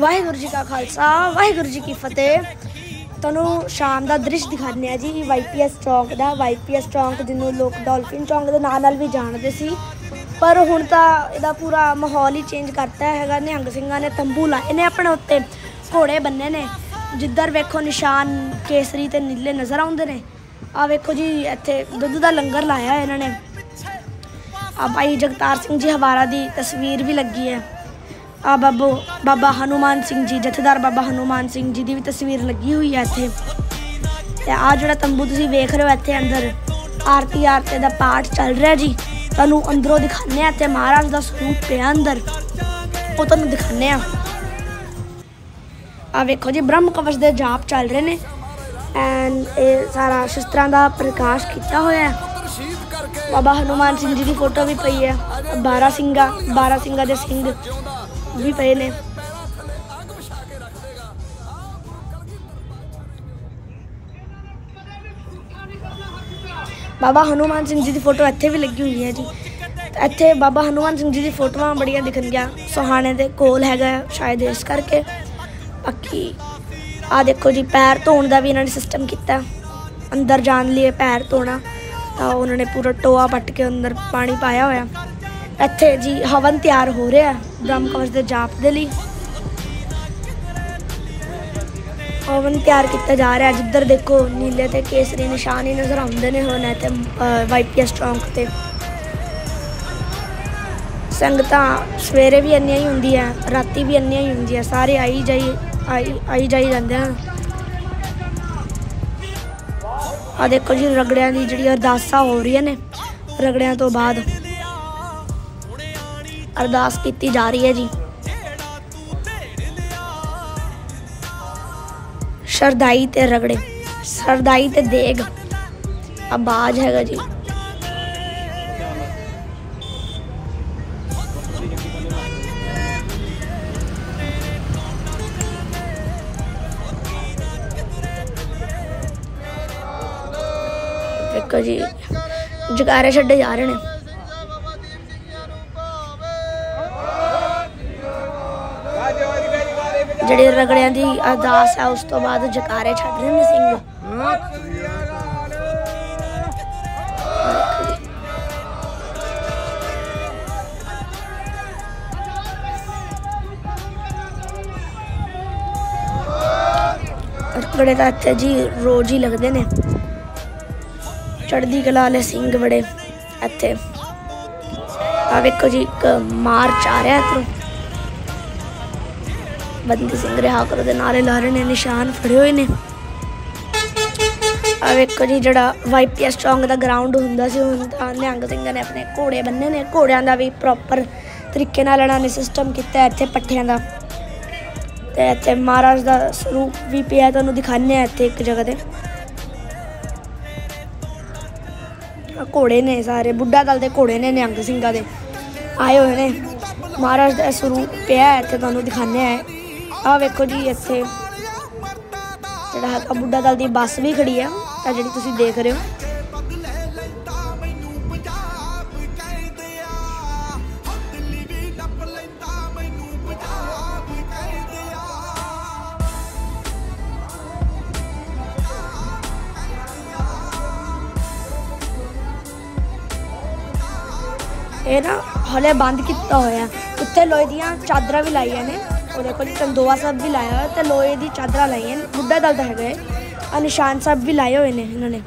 ਵਾਹਿਗੁਰੂ ਜੀ ਕਾ ਖਾਲਸਾ, ਵਾਹਿਗੁਰੂ ਜੀ ਕੀ ਫਤਿਹ। ਤੁਹਾਨੂੰ ਸ਼ਾਮ ਦਾ ਦ੍ਰਿਸ਼ ਦਿਖਾਉਂਦੇ ਆ ਜੀ ਵਾਈਪੀਐਸ ਚੌਂਕ ਦਾ ਵਾਈਪੀਐਸ ਚੌਂਕ ਜਿਹਨੂੰ ਲੋਕ ਡਾਲਫਿਨ ਚੌਂਕ ਦੇ ਨਾਂ ਨਾਲ ਵੀ ਜਾਣਦੇ ਸੀ। ਪਰ ਹੁਣ ਤਾਂ ਇਹਦਾ ਪੂਰਾ ਮਾਹੌਲ ਹੀ ਚੇਂਜ ਕਰਤਾ ਹੈਗਾ, ਨਿਹੰਗ ਸਿੰਘਾਂ ਨੇ ਤੰਬੂ ਲਾਏ ਨੇ ਆਪਣੇ ਉੱਤੇ, ਘੋੜੇ ਬੰਨੇ ਨੇ। ਜਿੱਧਰ ਵੇਖੋ ਨਿਸ਼ਾਨ ਕੇਸਰੀ ਤੇ ਨੀਲੇ ਨਜ਼ਰ ਆਉਂਦੇ ਨੇ ਆ ਵੇਖੋ ਜੀ, ਇੱਥੇ ਦੁੱਧ ਦਾ ਲੰਗਰ ਲਾਇਆ ਇਹਨਾਂ ਨੇ। ਆ ਭਾਈ ਜਗਤਾਰ ਸਿੰਘ ਜੀ ਹਵਾਰਾ ਦੀ ਤਸਵੀਰ ਵੀ ਲੱਗੀ ਹੈ। ਆ ਬਾਬੋ, ਬਾਬਾ ਹਨੂਮਾਨ ਸਿੰਘ ਜੀ, ਜਥੇਦਾਰ ਬਾਬਾ ਹਨੂਮਾਨ ਸਿੰਘ ਜੀ ਦੀ ਵੀ ਤਸਵੀਰ ਲੱਗੀ ਹੋਈ ਹੈ ਇੱਥੇ। ਤੇ ਆ ਜਿਹੜਾ ਤੰਬੂ ਤੁਸੀਂ ਵੇਖ ਰਹੇ ਹੋ ਇੱਥੇ ਅੰਦਰ, ਆਰਤੀ ਆਰਤੀ ਦਾ ਪਾਠ ਚੱਲ ਰਿਹਾ ਜੀ। ਤੁਹਾਨੂੰ ਅੰਦਰੋਂ ਦਿਖਾਣੇ ਆ ਇੱਥੇ ਮਹਾਰਾਜ ਦਾ ਸਰੂਪ ਪਿਆ ਅੰਦਰ। ਉਹ ਤੁਹਾਨੂੰ ਦਿਖਾਣੇ ਆ ਆ ਵੇਖੋ ਜੀ, ਬ੍ਰਹਮ ਕਵਚ ਦੇ ਜਾਪ ਚੱਲ ਰਹੇ ਨੇ। ਐਂਡ ਇਹ ਸਾਰਾ ਸ਼ਸਤਰਾਂ ਦਾ ਪ੍ਰਕਾਸ਼ ਕੀਤਾ ਹੋਇਆ ਹੈ। ਬਾਬਾ ਹਨੂਮਾਨ ਸਿੰਘ ਜੀ ਦੀ ਫੋਟੋ ਵੀ ਪਈ ਹੈ। 12 ਸਿੰਘਾ 12 ਸਿੰਘਾਂ ਦੇ ਸਿੰਘ। ਵੀ ਪਏ ਨੇ। ਬਾਬਾ ਹਨੂਮਾਨ ਸਿੰਘ ਜੀ ਦੀ ਫੋਟੋ ਇੱਥੇ ਵੀ ਲੱਗੀ ਹੋਈ ਹੈ ਜੀ। ਇੱਥੇ ਬਾਬਾ ਹਨੂਮਾਨ ਸਿੰਘ ਜੀ ਦੀ ਫੋਟੋਆਂ ਬੜੀਆਂ ਦਿਖਣਗੀਆਂ। ਸੁਹਾਣੇ ਦੇ ਕੋਲ ਹੈਗਾ ਹੈ, ਸ਼ਾਇਦ ਇਸ ਕਰਕੇ। ਬਾਕੀ ਆ ਦੇਖੋ ਜੀ ਪੈਰ ਧੋਣ ਦਾ ਵੀ ਇਹਨਾਂ ਨੇ ਸਿਸਟਮ ਕੀਤਾ। ਅੰਦਰ ਜਾਣ ਲਈ ਪੈਰ ਧੋਣਾ ਤਾਂ ਉਹਨਾਂ ਨੇ ਪੂਰਾ ਟੋਆ ਪੱਟ ਕੇ ਅੰਦਰ ਪਾਣੀ ਪਾਇਆ ਹੋਇਆ। ਇੱਥੇ ਜੀ ਹਵਨ ਤਿਆਰ ਹੋ ਰਿਹਾ ਬ੍ਰਹਮ ਕਵਚ ਦੇ ਜਾਪ ਦੇ ਲਈ। ਹਵਨ ਤਿਆਰ ਕੀਤਾ ਜਾ ਰਿਹਾ ਜਿੱਧਰ ਦੇਖੋ ਨੀਲੇ ਤੇ ਕੇਸਰੀ ਨਿਸ਼ਾਨ ਹੀ ਨਜ਼ਰ ਆਉਂਦੇ ਨੇ ਹੁਣ ਇੱਥੇ ਵਾਈਪੀਐਸ ਚੌਂਕ ਤੇ ਸੰਗਤਾਂ ਸਵੇਰੇ ਵੀ ਇੰਨੀਆਂ ਹੀ ਹੁੰਦੀਆਂ, ਰਾਤੀ ਵੀ ਇੰਨੀਆਂ ਹੀ ਹੁੰਦੀਆਂ, ਸਾਰੇ ਆਈ ਜਾਈ, ਆਈ ਆਈ ਜਾਈ ਜਾਂਦੇ ਹਨ ਆ ਦੇਖੋ ਜੀ ਰਗੜਿਆਂ ਦੀ ਜਿਹੜੀ ਅਰਦਾਸਾਂ ਹੋ ਰਹੀਆਂ ਨੇ, ਰਗੜਿਆਂ ਤੋਂ ਬਾਅਦ। ਅਰਦਾਸ ਕੀਤੀ ਜਾ ਰਹੀ ਹੈ ਜੀ। ਸ਼ਰਦਾਈ ਤੇ ਰਗੜੇ ਸਰਦਾਈ ਤੇ ਦੇਗ। ਆਵਾਜ਼ ਹੈਗਾ ਜੀ। ਦੇਖੋ ਜੀ, ਜਗਾਰੇ ਛੱਡੇ ਜਾ ਰਹੇ ਨੇ। ਜਿਹੜੀ ਰਗੜਿਆਂ ਦੀ ਅਰਦਾਸ ਹੈ ਉਸ ਤੋਂ ਬਾਅਦ ਜਕਾਰੇ ਛੱਡ ਰਹੇ ਨੇ ਸਿੰਘ ਰਗੜੇ ਤਾਂ ਇੱਥੇ ਜੀ ਰੋਜ਼ ਹੀ ਲੱਗਦੇ ਨੇ। ਚੜ੍ਹਦੀ ਕਲਾ ਵਾਲੇ ਸਿੰਘ ਬੜੇ ਇੱਥੇ। ਆ ਵੇਖੋ ਜੀ ਇੱਕ ਮਾਰਚ ਆ ਰਿਹਾ ਇੱਧਰੋਂ। ਬੰਦੀ ਸਿੰਘ ਰਿਹਾ ਕਰੋ ਦੇ ਨਾਰੇ ਲਾ ਰਹੇ ਨੇ ਨਿਸ਼ਾਨ ਫੜੇ ਹੋਏ ਨੇ। ਆ ਵੇਖੋ ਜੀ, ਜਿਹੜਾ ਵਾਈਪੀਐਸ ਚੌਂਕ ਦਾ ਗਰਾਊਂਡ ਹੁੰਦਾ ਸੀ, ਹੁਣ ਤਾਂ ਨਿਹੰਗ ਸਿੰਘਾਂ ਨੇ ਆਪਣੇ ਘੋੜੇ ਬੰਨੇ ਨੇ। ਘੋੜਿਆਂ ਦਾ ਵੀ ਪ੍ਰੋਪਰ ਤਰੀਕੇ ਨਾਲ ਇਹਨਾਂ ਨੇ ਸਿਸਟਮ ਕੀਤਾ ਇੱਥੇ ਪੱਠਿਆਂ ਦਾ। ਤੇ ਇੱਥੇ ਮਹਾਰਾਜ ਦਾ ਸਰੂਪ ਵੀ ਪਿਆ ਤੁਹਾਨੂੰ ਦਿਖਾਣੇ ਆ ਇੱਥੇ ਇੱਕ ਜਗ੍ਹਾ ਤੇ। ਘੋੜੇ ਨੇ ਸਾਰੇ, ਬੁੱਢਾ ਦਲ ਦੇ ਘੋੜੇ ਨੇ ਨਿਹੰਗ ਸਿੰਘਾਂ ਦੇ। ਆਏ ਹੋਏ ਨੇ। ਮਹਾਰਾਜ ਦਾ ਸਰੂਪ ਪਿਆ ਇੱਥੇ ਤੁਹਾਨੂੰ ਦਿਖਾਣੇ ਆ ਆਹ ਵੇਖੋ ਜੀ ਇੱਥੇ। ਜਿਹੜਾ ਹੈਗਾ ਬੁੱਢਾ ਦਲ ਦੀ ਬੱਸ ਵੀ ਖੜੀ ਆ। ਆ ਜਿਹੜੀ ਤੁਸੀਂ ਦੇਖ ਰਹੇ ਹੋ। ਇਹ ਨਾ ਹਲੇ ਬੰਦ ਕੀਤਾ ਹੋਇਆ। ਉੱਤੇ ਲੋਹੇ ਦੀਆਂ ਚਾਦਰਾਂ ਵੀ ਲਾਈਆਂ ਨੇ। ਉਹ ਦੇਖੋ ਜੀ ਚੰਦੋਆ ਸਾਹਿਬ ਵੀ ਲਾਇਆ ਹੋਇਆ ਤੇ ਲੋਹੇ ਦੀ ਚਾਦਰਾਂ ਲਾਈਆਂ ਨੇ। ਬੁੱਢਾ ਦਲ ਦਾ ਹੈਗਾ ਇਹ। ਆ ਨਿਸ਼ਾਨ ਸਾਹਿਬ ਵੀ ਲਾਏ ਹੋਏ ਨੇ ਇਹਨਾਂ ਨੇ।